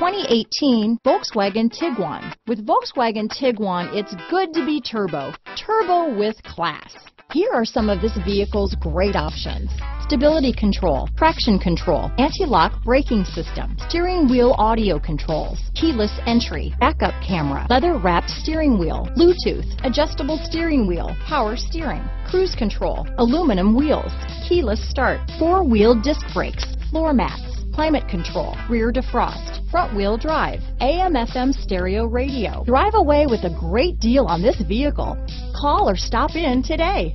2018 Volkswagen Tiguan. With Volkswagen Tiguan, it's good to be turbo. Turbo with class. Here are some of this vehicle's great options. Stability control, traction control, anti-lock braking system, steering wheel audio controls, keyless entry, backup camera, leather wrapped steering wheel, Bluetooth, adjustable steering wheel, power steering, cruise control, aluminum wheels, keyless start, four wheel disc brakes, floor mats, climate control, rear defrost, front wheel drive, AM FM stereo radio. Drive away with a great deal on this vehicle. Call or stop in today.